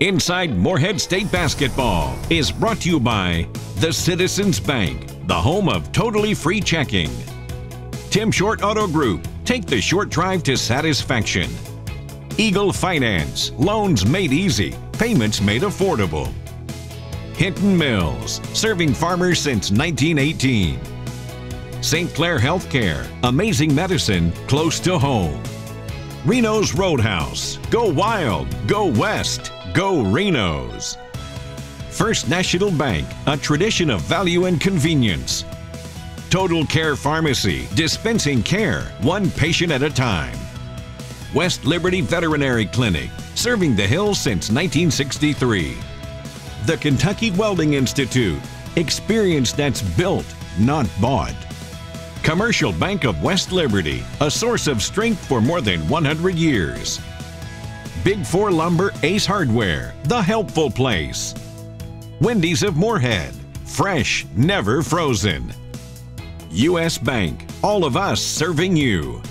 Inside Morehead State Basketball is brought to you by the Citizens Bank, the home of totally free checking. Tim Short Auto Group, take the short drive to satisfaction. Eagle Finance, loans made easy, payments made affordable. Hinton Mills, serving farmers since 1918. St. Clair Healthcare, amazing medicine close to home. Reno's Roadhouse, go wild, go west. Go Reno's! First National Bank, a tradition of value and convenience. Total Care Pharmacy, dispensing care, one patient at a time. West Liberty Veterinary Clinic, serving the hills since 1963. The Kentucky Welding Institute, experience that's built, not bought. Commercial Bank of West Liberty, a source of strength for more than 100 years. Big Four Lumber Ace Hardware, the helpful place. Wendy's of Morehead, fresh, never frozen. U.S. Bank, all of us serving you.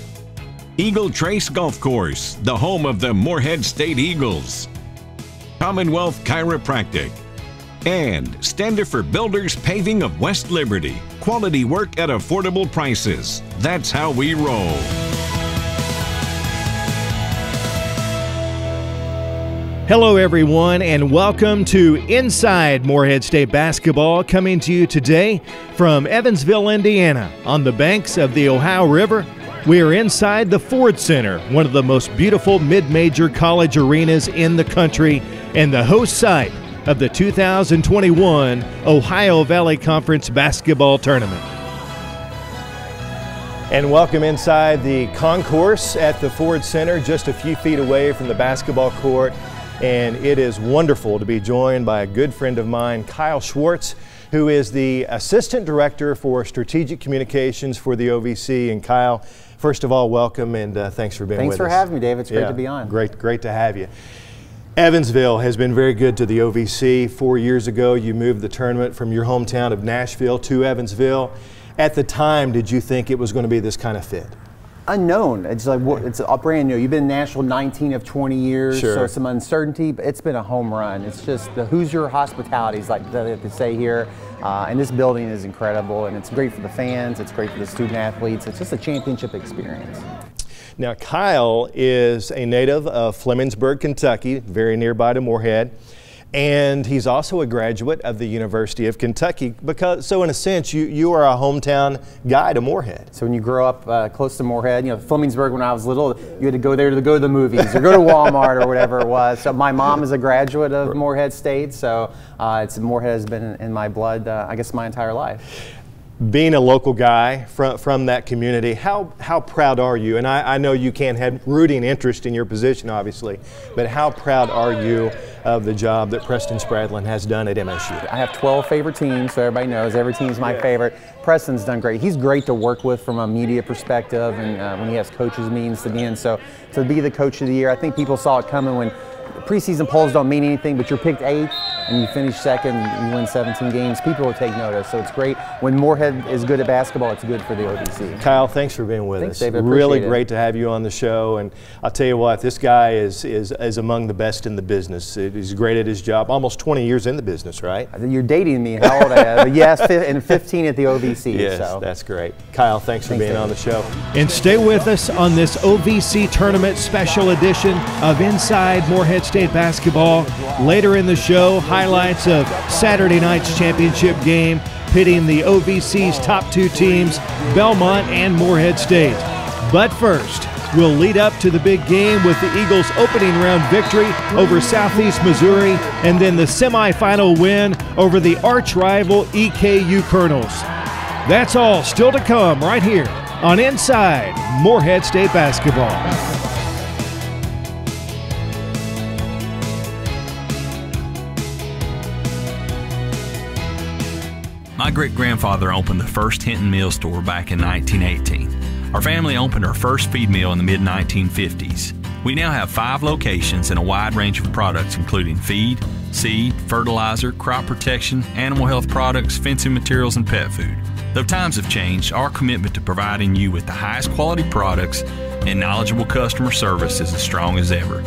Eagle Trace Golf Course, the home of the Morehead State Eagles. Commonwealth Chiropractic. And Standard for Builders Paving of West Liberty. Quality work at affordable prices. That's how we roll. Hello, everyone, and welcome to Inside Morehead State Basketball, coming to you today from Evansville, Indiana, on the banks of the Ohio River. We are inside the Ford Center, one of the most beautiful mid major college arenas in the country, and the host site of the 2021 Ohio Valley Conference Basketball Tournament. And welcome inside the concourse at the Ford Center, just a few feet away from the basketball court and it is wonderful to be joined by a good friend of mine, Kyle Schwartz, who is the Assistant Director for Strategic Communications for the OVC. And Kyle, first of all, welcome and uh, thanks for being thanks with us. Thanks for having me, Dave. It's great yeah, to be on. Great, great to have you. Evansville has been very good to the OVC. Four years ago, you moved the tournament from your hometown of Nashville to Evansville. At the time, did you think it was going to be this kind of fit? Unknown. It's like it's a brand new. You've been Nashville 19 of 20 years, sure. so some uncertainty, but it's been a home run. It's just the Hoosier hospitality is like they say here, uh, and this building is incredible, and it's great for the fans. It's great for the student athletes. It's just a championship experience. Now, Kyle is a native of Flemingsburg, Kentucky, very nearby to Morehead and he's also a graduate of the University of Kentucky. Because so, in a sense, you you are a hometown guy to Morehead. So when you grow up uh, close to Morehead, you know Flemingsburg. When I was little, you had to go there to go to the movies or go to Walmart or whatever it was. So my mom is a graduate of Morehead State, so uh, it's Morehead has been in my blood, uh, I guess, my entire life being a local guy from, from that community, how, how proud are you? And I, I know you can't have rooting interest in your position, obviously, but how proud are you of the job that Preston Spradlin has done at MSU? I have 12 favorite teams, so everybody knows every team is my yeah. favorite. Preston's done great. He's great to work with from a media perspective and uh, when he has coaches meetings to be in. So to be the coach of the year, I think people saw it coming when preseason polls don't mean anything, but you're picked eighth and you finish second, you win 17 games, people will take notice. So it's great. When Morehead is good at basketball, it's good for the OVC. Kyle, thanks for being with thanks, us. David, really it. great to have you on the show. And I'll tell you what, this guy is, is, is among the best in the business. He's great at his job. Almost 20 years in the business, right? You're dating me. How old I am? But yes, and 15 at the OVC. Yes, so. that's great. Kyle, thanks for thanks, being David. on the show. And stay with us on this OVC tournament special edition of Inside Morehead State Basketball. Later in the show, highlights of Saturday night's championship game pitting the OVC's top two teams, Belmont and Morehead State. But first, we'll lead up to the big game with the Eagles' opening round victory over Southeast Missouri and then the semifinal win over the arch rival EKU Colonels. That's all still to come right here on Inside Morehead State Basketball. My great grandfather opened the first Hinton Mill store back in 1918. Our family opened our first feed mill in the mid 1950s. We now have five locations and a wide range of products, including feed, seed, fertilizer, crop protection, animal health products, fencing materials, and pet food. Though times have changed, our commitment to providing you with the highest quality products and knowledgeable customer service is as strong as ever.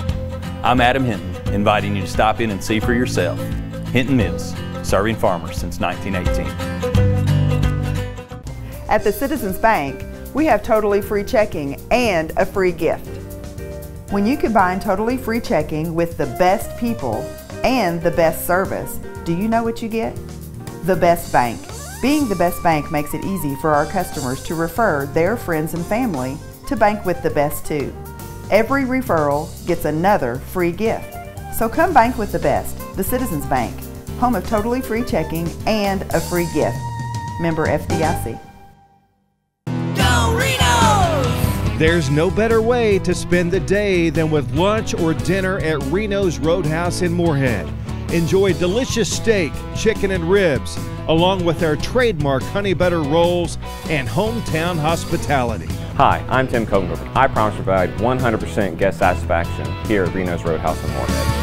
I'm Adam Hinton inviting you to stop in and see for yourself. Hinton Mills, serving farmers since 1918. At the Citizens Bank, we have totally free checking and a free gift. When you combine totally free checking with the best people and the best service, do you know what you get? The best bank. Being the best bank makes it easy for our customers to refer their friends and family to bank with the best too. Every referral gets another free gift. So come bank with the best, the Citizens Bank, home of totally free checking and a free gift. Member FDIC. There's no better way to spend the day than with lunch or dinner at Reno's Roadhouse in Morehead. Enjoy delicious steak, chicken, and ribs, along with our trademark honey butter rolls and hometown hospitality. Hi, I'm Tim Kogenberg. I promise to provide 100% guest satisfaction here at Reno's Roadhouse in Morehead.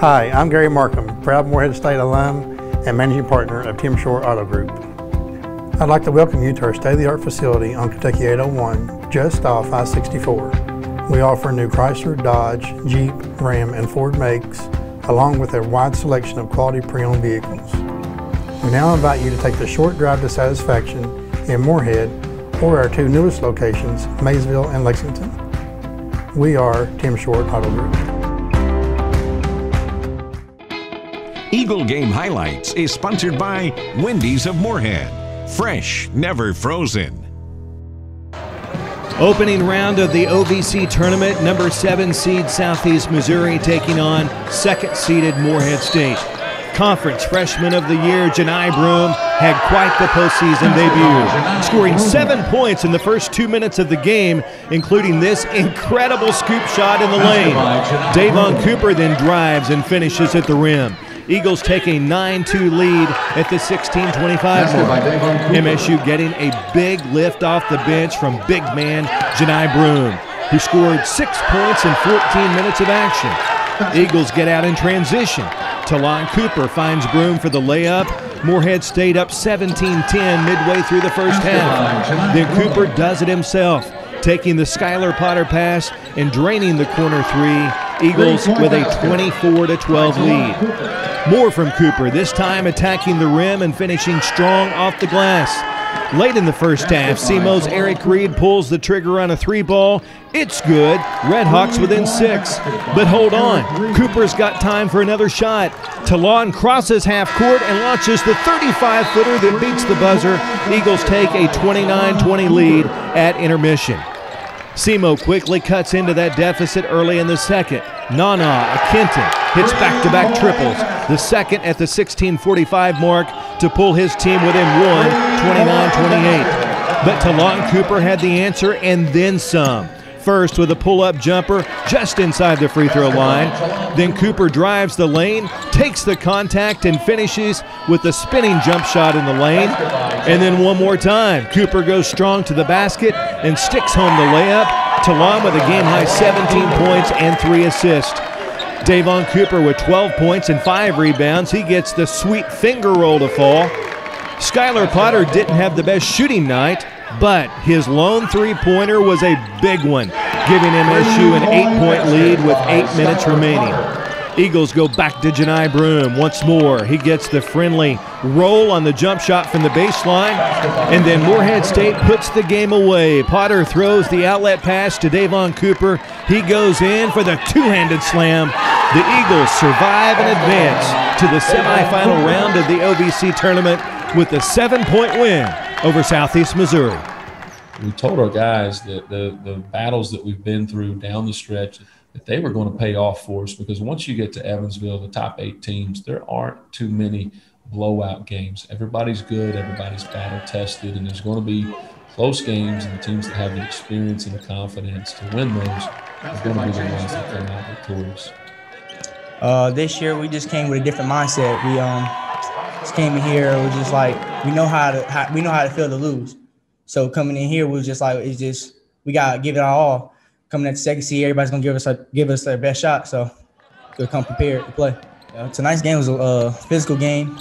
Hi, I'm Gary Markham, proud Morehead State alum and managing partner of Tim Short Auto Group. I'd like to welcome you to our state-of-the-art facility on Kentucky 801, just off I-64. We offer new Chrysler, Dodge, Jeep, Ram, and Ford makes, along with a wide selection of quality pre-owned vehicles. We now invite you to take the short drive to satisfaction in Morehead or our two newest locations, Maysville and Lexington. We are Tim Short Auto Group. Eagle Game Highlights is sponsored by Wendy's of Morehead. Fresh, never frozen. Opening round of the OVC tournament, number seven seed Southeast Missouri taking on second seeded Morehead State. Conference Freshman of the Year, Johni Broom, had quite the postseason debut, scoring seven points in the first two minutes of the game, including this incredible scoop shot in the lane. Davon Cooper then drives and finishes at the rim. Eagles take a 9-2 lead at the 16-25. MSU getting a big lift off the bench from big man Johni Broom, who scored six points in 14 minutes of action. Eagles get out in transition. Talon Cooper finds Broom for the layup. Morehead State up 17-10 midway through the first half. Then Cooper does it himself, taking the Skylar Potter pass and draining the corner three. Eagles with a 24 12 lead. More from Cooper, this time attacking the rim and finishing strong off the glass. Late in the first half, SEMO's Eric Reed pulls the trigger on a three ball. It's good. Redhawks within six. But hold on. Cooper's got time for another shot. Talon crosses half court and launches the 35 footer that beats the buzzer. Eagles take a 29 20 lead at intermission. SEMO quickly cuts into that deficit early in the second. Nana Akenten hits back-to-back triples, the second at the 16:45 mark to pull his team within one, 29-28. But Talon Cooper had the answer and then some. First with a pull-up jumper just inside the free throw line. Then Cooper drives the lane, takes the contact, and finishes with a spinning jump shot in the lane. And then one more time, Cooper goes strong to the basket and sticks home the layup. Talon with a game-high 17 points and three assists. Davon Cooper with 12 points and five rebounds. He gets the sweet finger roll to fall. Skylar Potter didn't have the best shooting night, but his lone three pointer was a big one, giving MSU an eight point lead with eight minutes remaining. Eagles go back to Johni Broom once more. He gets the friendly roll on the jump shot from the baseline, and then Morehead State puts the game away. Potter throws the outlet pass to Davon Cooper. He goes in for the two handed slam. The Eagles survive and advance to the semifinal round of the OVC tournament with a seven point win over Southeast Missouri. We told our guys that the, the battles that we've been through down the stretch that they were going to pay off for us because once you get to Evansville, the top eight teams, there aren't too many blowout games. Everybody's good, everybody's battle tested, and there's going to be close games, and the teams that have the experience and the confidence to win those are going to be the ones that come out victorious. Uh, this year, we just came with a different mindset. We um, just came in here. We're just like we know how to how, we know how to feel to lose. So coming in here, we was just like it's just we gotta give it our all. Coming at the second seed, everybody's gonna give us a, give us their best shot. So we'll come prepared to play. Uh, tonight's game was a uh, physical game.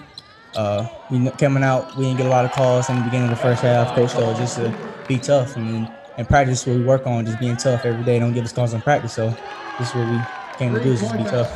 Uh, we coming out, we didn't get a lot of calls in the beginning of the first half. Coach told just to be tough. I mean, in practice, what we work on just being tough every day. Don't give us calls in practice. So this is what we came to do is just be tough.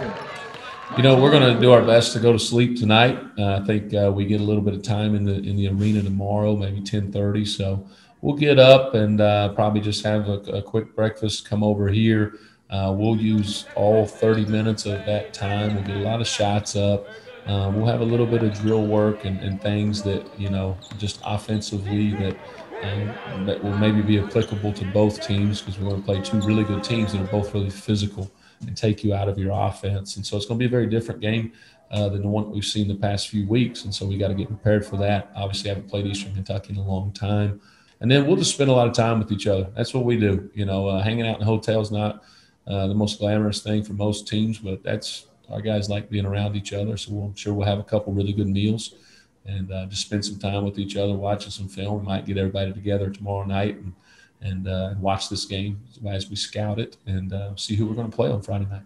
You know, we're going to do our best to go to sleep tonight. Uh, I think uh, we get a little bit of time in the in the arena tomorrow, maybe ten thirty. So we'll get up and uh, probably just have a, a, quick breakfast. Come over here. Uh, we'll use all thirty minutes of that time. We'll get a lot of shots up. Uh, we'll have a little bit of drill work and, and things that you know, just offensively that um, that will maybe be applicable to both teams because we're going to play two really good teams that are both really physical and take you out of your offense. And so it's going to be a very different game uh, than the one we've seen the past few weeks. And so we got to get prepared for that. Obviously, I haven't played Eastern Kentucky in a long time. And then we'll just spend a lot of time with each other. That's what we do. You know, uh, hanging out in hotels not uh, the most glamorous thing for most teams, but that's our guys like being around each other. So we'll, I'm sure we'll have a couple really good meals and uh, just spend some time with each other, watching some film. We might get everybody together tomorrow night and and uh, watch this game as we scout it and uh, see who we're going to play on Friday night.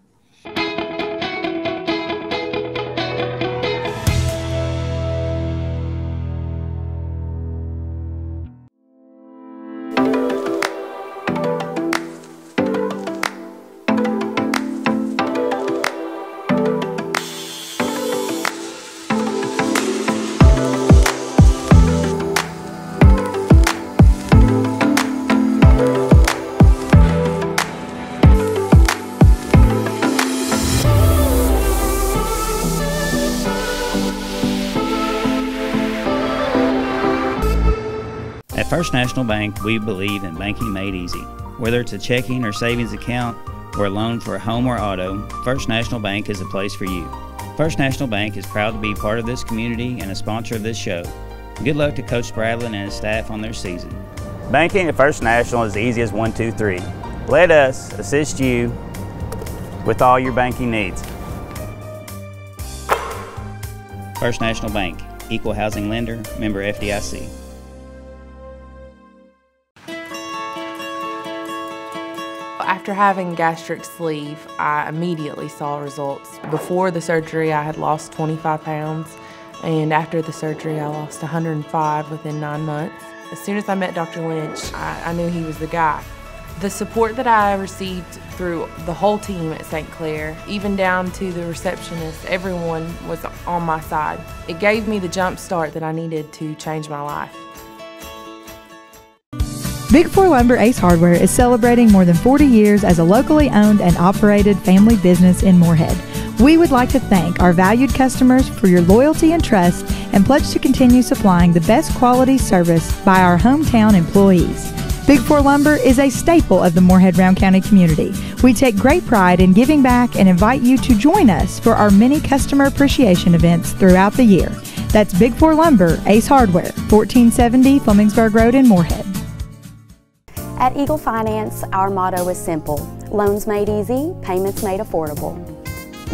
First National Bank, we believe in banking made easy. Whether it's a checking or savings account or a loan for a home or auto, First National Bank is the place for you. First National Bank is proud to be part of this community and a sponsor of this show. Good luck to Coach Spradlin and his staff on their season. Banking at First National is easy as one, two, three. Let us assist you with all your banking needs. First National Bank, Equal Housing Lender, member FDIC. After having gastric sleeve, I immediately saw results. Before the surgery, I had lost 25 pounds, and after the surgery, I lost 105 within nine months. As soon as I met Dr. Lynch, I, I knew he was the guy. The support that I received through the whole team at St. Clair, even down to the receptionist, everyone was on my side. It gave me the jump start that I needed to change my life. Big Four Lumber Ace Hardware is celebrating more than 40 years as a locally owned and operated family business in Morehead. We would like to thank our valued customers for your loyalty and trust and pledge to continue supplying the best quality service by our hometown employees. Big Four Lumber is a staple of the Morehead Rowan County community. We take great pride in giving back and invite you to join us for our many customer appreciation events throughout the year. That's Big Four Lumber, Ace Hardware, 1470 Flemingsburg Road in Morehead. At Eagle Finance, our motto is simple loans made easy, payments made affordable.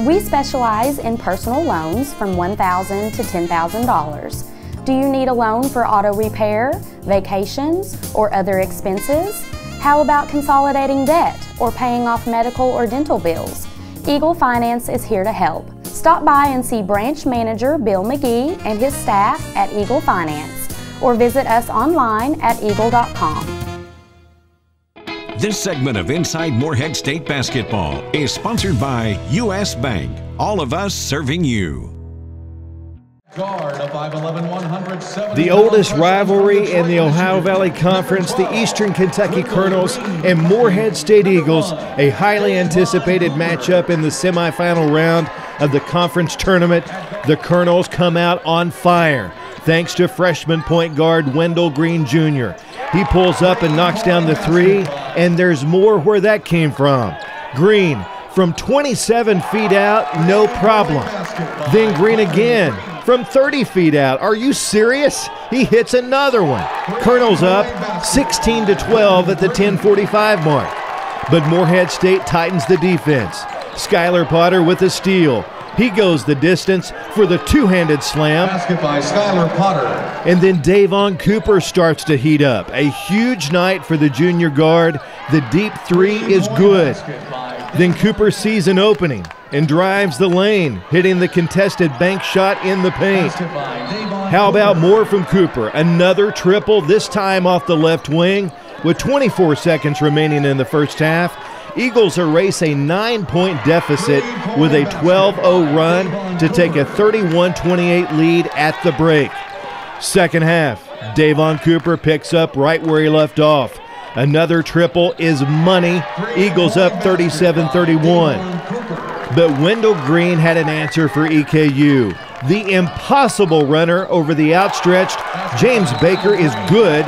We specialize in personal loans from 1,000 to $10,000. Do you need a loan for auto repair, vacations, or other expenses? How about consolidating debt or paying off medical or dental bills? Eagle Finance is here to help. Stop by and see branch manager Bill McGee and his staff at Eagle Finance or visit us online at eagle.com. This segment of Inside Morehead State Basketball is sponsored by U.S. Bank. All of us serving you. The oldest rivalry in the Ohio Valley Conference, the Eastern Kentucky Colonels and Morehead State Eagles, a highly anticipated matchup in the semifinal round of the conference tournament. The Colonels come out on fire thanks to freshman point guard Wendell Green Jr. He pulls up and knocks down the three, and there's more where that came from. Green from 27 feet out, no problem. Then Green again from 30 feet out. Are you serious? He hits another one. Colonel's up 16 to 12 at the 1045 mark. But Morehead State tightens the defense. Skylar Potter with a steal. He goes the distance for the two-handed slam. Basket by Skylar Potter. And then Davon Cooper starts to heat up. A huge night for the junior guard. The deep three is good. Then Cooper sees an opening. and drives the lane, hitting the contested bank shot in the paint. How about more from Cooper? Another triple, this time off the left wing. With 24 seconds remaining in the first half, Eagles erase a nine point deficit with a 12 0 run to take a 31 28 lead at the break. Second half, Davon Cooper picks up right where he left off. Another triple is money. Eagles up 37 31. But Wendell Green had an answer for EKU. The impossible runner over the outstretched James Baker is good.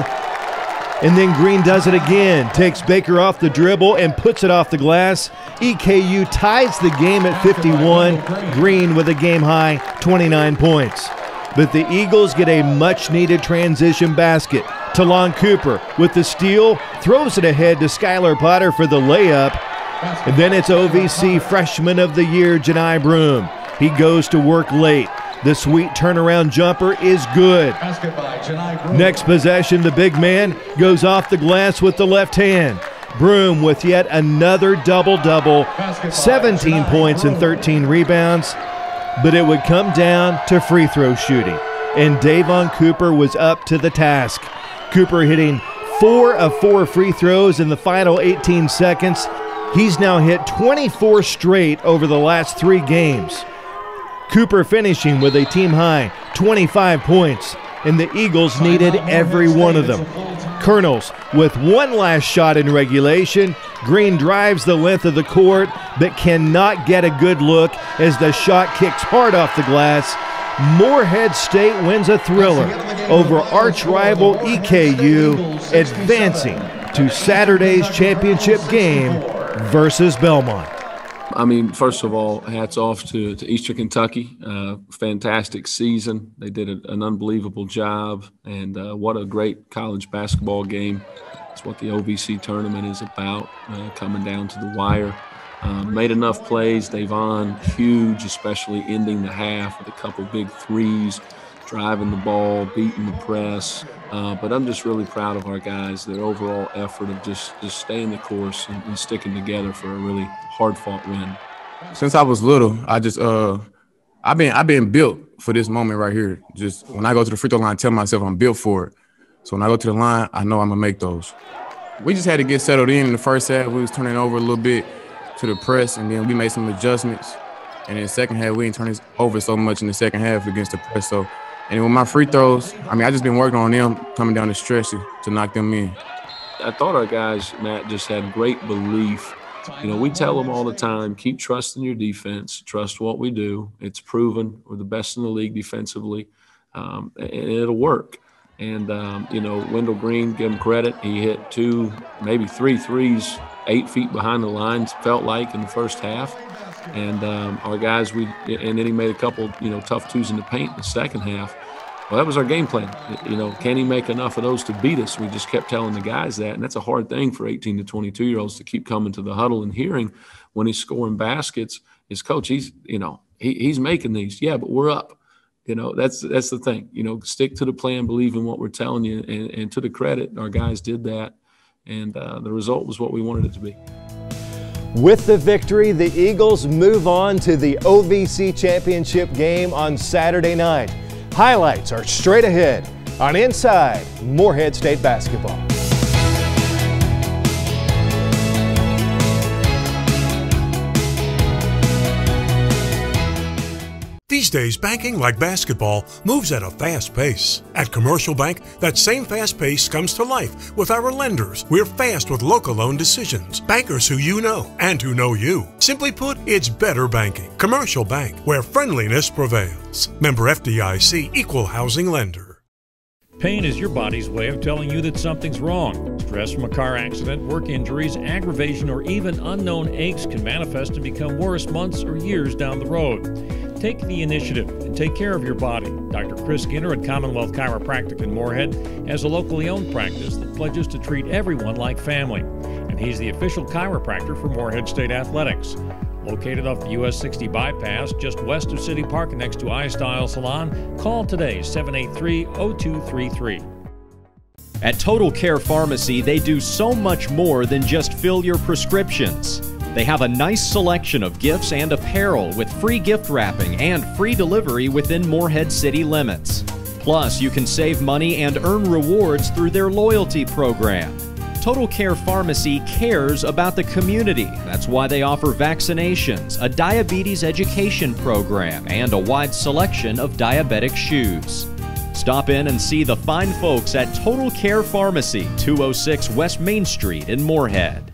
And then Green does it again, takes Baker off the dribble and puts it off the glass. EKU ties the game at 51. Green with a game high 29 points. But the Eagles get a much needed transition basket. Talon Cooper with the steal throws it ahead to Skylar Potter for the layup. And then it's OVC Freshman of the Year, Johni Broom. He goes to work late. The sweet turnaround jumper is good. Next possession, the big man goes off the glass with the left hand. Broom with yet another double double, 17 points and 13 rebounds. But it would come down to free throw shooting. And Davon Cooper was up to the task. Cooper hitting four of four free throws in the final 18 seconds. He's now hit 24 straight over the last three games. Cooper finishing with a team high 25 points, and the Eagles needed every one of them. Colonels with one last shot in regulation. Green drives the length of the court, but cannot get a good look as the shot kicks hard off the glass. Morehead State wins a thriller over arch rival EKU, advancing to Saturday's championship game versus Belmont. I mean, first of all, hats off to, to Eastern Kentucky. Uh, fantastic season. They did a, an unbelievable job, and uh, what a great college basketball game. It's what the OVC tournament is about, uh, coming down to the wire. Um, made enough plays. Davon, huge, especially ending the half with a couple big threes, driving the ball, beating the press. Uh, but I'm just really proud of our guys, their overall effort of just, just staying the course and, and sticking together for a really hard fought win. Since I was little, I just uh I've been I've been built for this moment right here. Just when I go to the free throw line, I tell myself I'm built for it. So when I go to the line, I know I'm gonna make those. We just had to get settled in in the first half. We was turning over a little bit to the press, and then we made some adjustments. And in the second half, we didn't turn over so much in the second half against the press. So, and with my free throws, I mean, I just been working on them coming down the stretch to, knock them in. I thought our guys, Matt, just had great belief you know, we tell them all the time keep trusting your defense, trust what we do. It's proven we're the best in the league defensively, um, and it'll work. And, um, you know, Wendell Green, give him credit. He hit two, maybe three threes, eight feet behind the lines, felt like in the first half. And um, our guys, we, and then he made a couple, you know, tough twos in the paint in the second half. Well, that was our game plan. You know, can he make enough of those to beat us? We just kept telling the guys that, and that's a hard thing for 18 to 22 year olds to keep coming to the huddle and hearing when he's scoring baskets. His coach, he's you know he, he's making these, yeah, but we're up. You know, that's that's the thing. You know, stick to the plan, believe in what we're telling you, and, and to the credit, our guys did that, and uh, the result was what we wanted it to be. With the victory, the Eagles move on to the OVC Championship game on Saturday night. Highlights are straight ahead on Inside Morehead State Basketball. Days, banking like basketball moves at a fast pace. At Commercial Bank, that same fast pace comes to life with our lenders. We're fast with local loan decisions, bankers who you know and who know you. Simply put, it's better banking. Commercial Bank, where friendliness prevails. Member FDIC, Equal Housing Lender. Pain is your body's way of telling you that something's wrong. Stress from a car accident, work injuries, aggravation, or even unknown aches can manifest and become worse months or years down the road. Take the initiative and take care of your body. Dr. Chris Skinner at Commonwealth Chiropractic in Morehead has a locally owned practice that pledges to treat everyone like family. And he's the official chiropractor for Morehead State Athletics. Located off the US 60 bypass just west of City Park next to iStyle Salon, call today 783 0233. At Total Care Pharmacy, they do so much more than just fill your prescriptions. They have a nice selection of gifts and apparel with free gift wrapping and free delivery within Morehead city limits. Plus, you can save money and earn rewards through their loyalty program. Total Care Pharmacy cares about the community. That's why they offer vaccinations, a diabetes education program, and a wide selection of diabetic shoes. Stop in and see the fine folks at Total Care Pharmacy, 206 West Main Street in Morehead.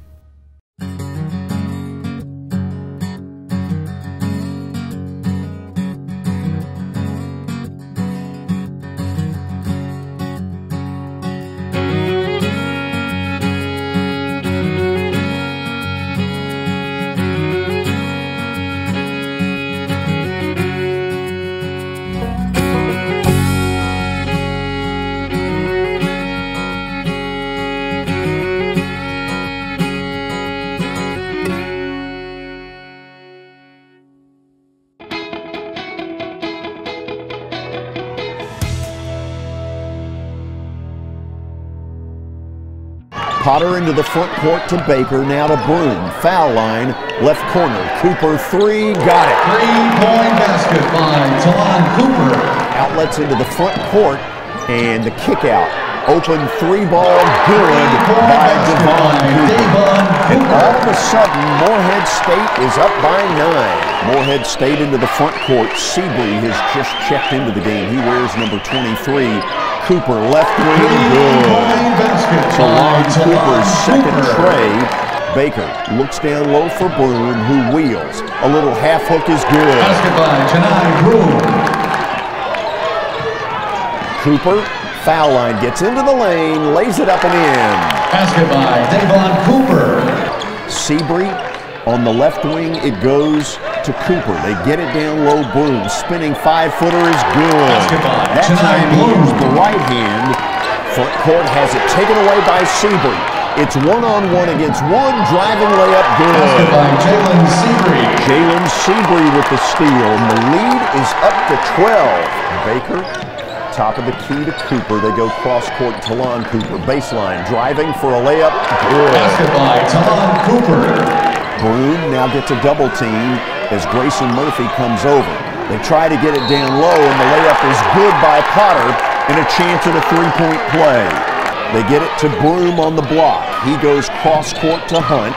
Potter into the front court to Baker, now to Broom. Foul line, left corner. Cooper, three, got it. Three-point basket by Talon Cooper. Outlets into the front court, and the kick out. Open three ball, good by Devon Cooper. And all of a sudden, Morehead State is up by nine. Morehead State into the front court. Seabree has just checked into the game. He wears number 23. Cooper left wing, good. So long Cooper's second tray. Baker looks down low for Broom, who wheels. A little half hook is good. Basket by Johni Cooper, foul line, gets into the lane, lays it up and in. Basket by Davon Cooper. Seabree on the left wing, it goes to Cooper. They get it down low. Broom spinning five footer is good. That time he used the right hand. Front court has it taken away by Seabree. It's one on one against one. Driving layup good. By Jalen Seabree. Jalen Seabree with the steal. And the lead is up to 12. Baker top of the key to Cooper. They go cross court. To Talon Cooper baseline driving for a layup. Good. Basket by Talon Cooper. Broom now gets a double team as Grayson Murphy comes over. They try to get it down low, and the layup is good by Potter, and a chance at a three-point play. They get it to Broom on the block. He goes cross court to Hunt.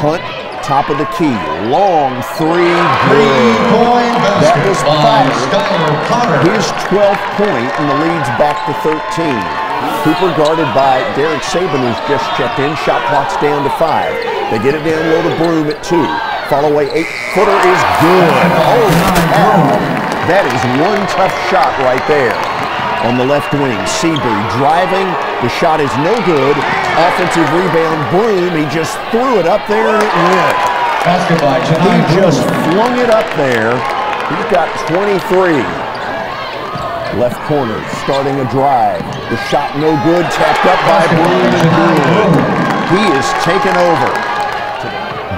Hunt, top of the key. Long three-point That was Potter. His 12th point, and the lead's back to 13. Cooper guarded by Derek Sabin, who's just checked in. Shot clock's down to five. They get it down low to Broom at two. Follow away eight footer is good. Oh, cow. That is one tough shot right there. On the left wing, Seabree driving. The shot is no good. Offensive rebound, Broom. He just threw it up there and it went. He just flung it up there. He's got 23. Left corner, starting a drive. The shot no good, tapped up by Broom and Broom. He is taken over.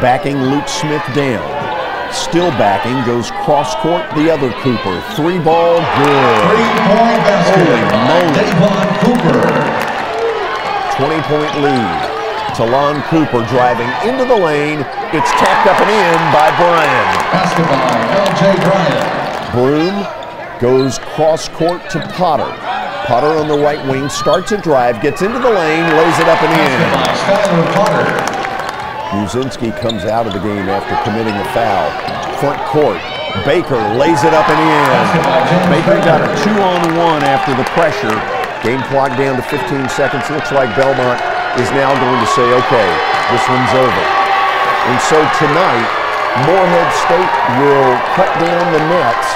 Backing Luke Smith down. Still backing, goes cross court, the other Cooper. Three ball, good. Three-point basket Holy moly. Davon Cooper. 20 point lead. Talon Cooper driving into the lane. It's tapped up and in by Bryant. Basket by L.J. Bryant. Broom goes cross court to Potter. Potter on the right wing starts a drive, gets into the lane, lays it up and in. Skylar Potter. Muszynski comes out of the game after committing a foul. Front court, Baker lays it up in and in. Baker got a two on one after the pressure. Game clock down to 15 seconds. Looks like Belmont is now going to say, okay, this one's over. And so tonight, Morehead State will cut down the nets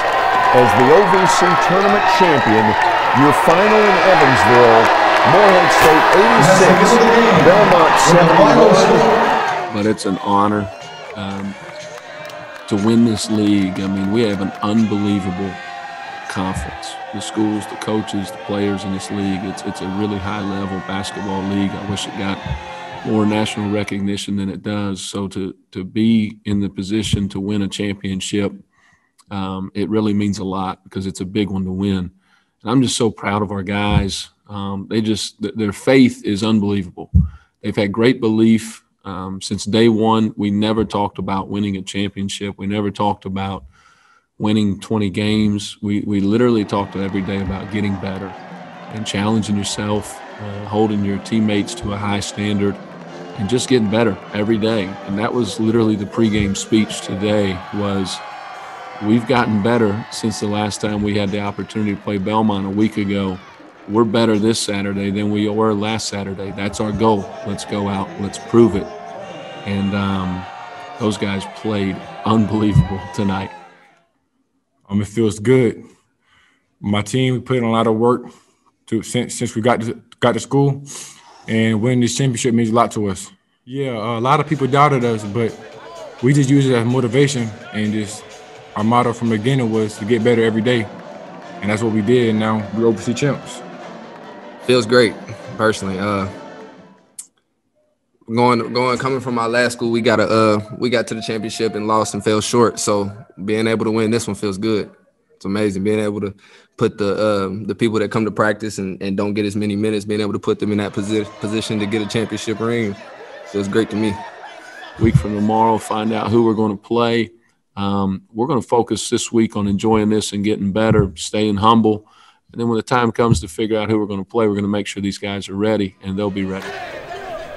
as the OVC tournament champion. Your final in Evansville, Morehead State 86, Belmont 71. But it's an honor um, to win this league. I mean, we have an unbelievable conference. The schools, the coaches, the players in this league. It's it's a really high level basketball league. I wish it got more national recognition than it does. So to to be in the position to win a championship, um, it really means a lot because it's a big one to win. And I'm just so proud of our guys. Um, they just th- their faith is unbelievable. They've had great belief Um, since day one, we never talked about winning a championship. We never talked about winning 20 games. We, we literally talked every day about getting better and challenging yourself, uh, holding your teammates to a high standard, and just getting better every day. And that was literally the pregame speech today was we've gotten better since the last time we had the opportunity to play Belmont a week ago. We're better this Saturday than we were last Saturday. That's our goal. Let's go out. Let's prove it. And um, those guys played unbelievable tonight. Um, it feels good. My team we put in a lot of work to since since we got to, got to school, and winning this championship means a lot to us. Yeah, a lot of people doubted us, but we just use it as motivation, and just our motto from the beginning was to get better every day, and that's what we did. And now we're OVC champs. Feels great, personally. Uh, going going coming from my last school, we got a uh, we got to the championship and lost and fell short. So being able to win this one feels good. It's amazing being able to put the uh, the people that come to practice and, and don't get as many minutes, being able to put them in that position position to get a championship ring feels great to me. Week from tomorrow, find out who we're going to play. Um, we're going to focus this week on enjoying this and getting better, staying humble. And then when the time comes to figure out who we're going to play, we're going to make sure these guys are ready and they'll be ready.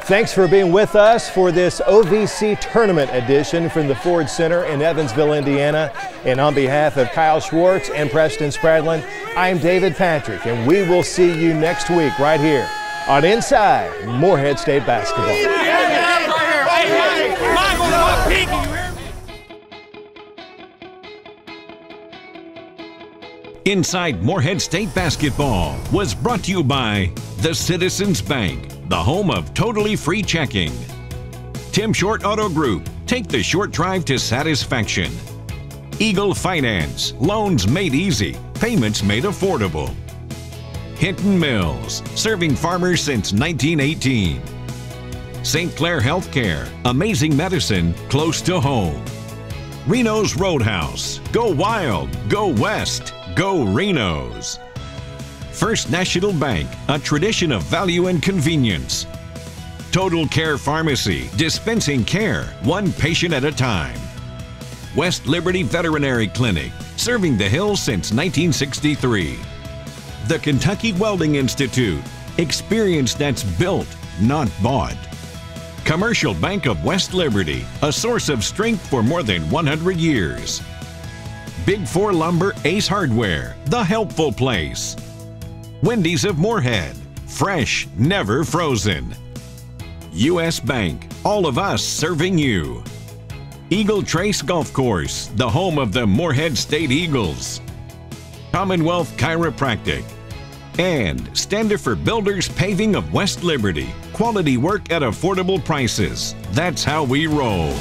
Thanks for being with us for this OVC tournament edition from the Ford Center in Evansville, Indiana. And on behalf of Kyle Schwartz and Preston Spradlin, I'm David Patrick, and we will see you next week right here on Inside Morehead State Basketball. Inside Morehead State Basketball was brought to you by the Citizens Bank, the home of totally free checking. Tim Short Auto Group, take the short drive to satisfaction. Eagle Finance, loans made easy, payments made affordable. Hinton Mills, serving farmers since 1918. St. Clair Healthcare, amazing medicine close to home. Reno's Roadhouse, go wild, go west, go Reno's. First National Bank, a tradition of value and convenience. Total Care Pharmacy, dispensing care, one patient at a time. West Liberty Veterinary Clinic, serving the hills since 1963. The Kentucky Welding Institute, experience that's built, not bought. Commercial Bank of West Liberty, a source of strength for more than 100 years. Big Four Lumber Ace Hardware, the helpful place. Wendy's of Morehead, fresh, never frozen. U.S. Bank, all of us serving you. Eagle Trace Golf Course, the home of the Morehead State Eagles. Commonwealth Chiropractic. And Standard for Builders Paving of West Liberty. Quality work at affordable prices. That's how we roll.